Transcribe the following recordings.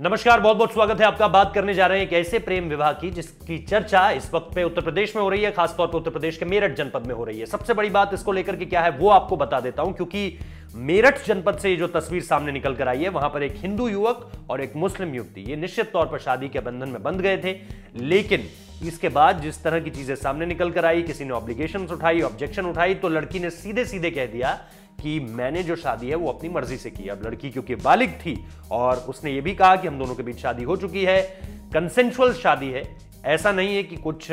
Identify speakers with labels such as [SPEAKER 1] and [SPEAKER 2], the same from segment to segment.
[SPEAKER 1] नमस्कार, बहुत बहुत स्वागत है आपका बात करने जा रहे हैं एक ऐसे प्रेम विवाह की जिसकी चर्चा इस वक्त पे उत्तर प्रदेश में हो रही है, खासतौर पर उत्तर प्रदेश के मेरठ जनपद में हो रही है। सबसे बड़ी बात इसको लेकर के क्या है, वो आपको बता देता हूँ, क्योंकि मेरठ जनपद से जो तस्वीर सामने निकल कर आई है, वहाँ पर एक हिंदू युवक और एक मुस्लिम युवती, ये निश्चित तौर पर शादी के बंधन में बंध गए थे, लेकिन इसके बाद जिस तरह की चीज़ें सामने निकल कर आई, किसी ने ऑब्लिगेशन उठाई ऑब्जेक्शन उठाई तो लड़की ने सीधे सीधे कह दिया कि मैंने जो शादी है वो अपनी मर्ज़ी से की। अब लड़की क्योंकि बालिग थी और उसने ये भी कहा कि हम दोनों के बीच शादी हो चुकी है कंसेंशुअल शादी है। ऐसा नहीं है कि कुछ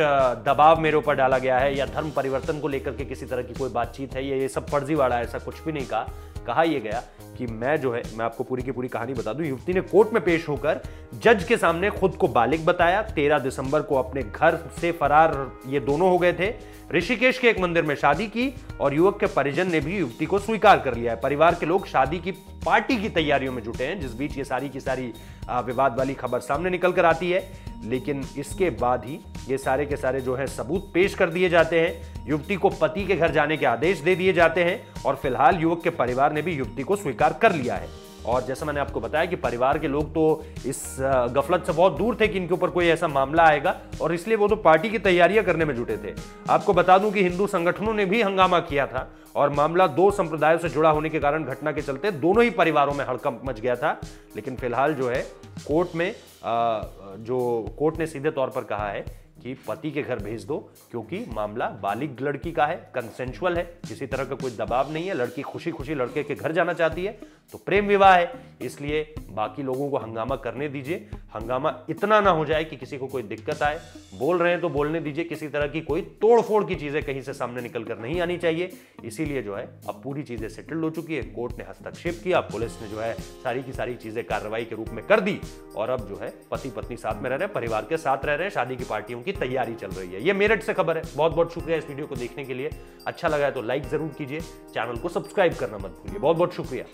[SPEAKER 1] दबाव मेरे ऊपर डाला गया है या धर्म परिवर्तन को लेकर के किसी तरह की कोई बातचीत है या ये सब फर्जीवाड़ा ऐसा कुछ भी नहीं कहा। कहा यह गया कि मैं जो है, मैं आपको पूरी की पूरी कहानी बता दूँ। युवती ने कोर्ट में पेश होकर जज के सामने खुद को बालिक बताया। तेरह दिसंबर को अपने घर से फरार ये दोनों हो गए थे। ऋषिकेश के एक मंदिर में शादी की और युवक के परिजन ने भी युवती को स्वीकार कर लिया है। परिवार के लोग शादी की पार्टी की तैयारियों में जुटे हैं, जिस बीच ये सारी की सारी विवाद वाली खबर सामने निकल कर आती है। लेकिन इसके बाद ही ये सारे के सारे जो है सबूत पेश कर दिए जाते हैं। युवती को पति के घर जाने के आदेश दे दिए जाते हैं और फ़िलहाल युवक के परिवार ने भी युवती को स्वीकार कर लिया है। और जैसा मैंने आपको बताया कि परिवार के लोग तो इस गफलत से बहुत दूर थे कि इनके ऊपर कोई ऐसा मामला आएगा और इसलिए वो तो पार्टी की तैयारियाँ करने में जुटे थे। आपको बता दूँ कि हिंदू संगठनों ने भी हंगामा किया था और मामला दो संप्रदायों से जुड़ा होने के कारण घटना के चलते दोनों ही परिवारों में हड़कंप मच गया था। लेकिन फ़िलहाल जो है, कोर्ट में जो कोर्ट ने सीधे तौर पर कहा है कि पति के घर भेज दो, क्योंकि मामला बालिक लड़की का है कंसेंशुअल है। किसी तरह का कोई दबाव नहीं है, लड़की खुशी खुशी लड़के के घर जाना चाहती है तो प्रेम विवाह है। इसलिए बाकी लोगों को हंगामा करने दीजिए। हंगामा इतना ना हो जाए कि किसी को कोई दिक्कत आए। बोल रहे हैं तो बोलने दीजिए। किसी तरह की कोई तोड़फोड़ की चीज़ें कहीं से सामने निकल कर नहीं आनी चाहिए। इसीलिए जो है, अब पूरी चीज़ें सेटल्ड हो चुकी है। कोर्ट ने हस्तक्षेप किया, पुलिस ने जो है सारी की सारी चीज़ें कार्रवाई के रूप में कर दी। और अब जो है पति पत्नी साथ में रह रहे परिवार के साथ रह रहे हैं, शादी की पार्टियों की तैयारी चल रही है। ये मेरठ से खबर है। बहुत बहुत शुक्रिया इस वीडियो को देखने के लिए। अच्छा लगा है तो लाइक ज़रूर कीजिए। चैनल को सब्सक्राइब करना मत भूलिए। बहुत बहुत शुक्रिया।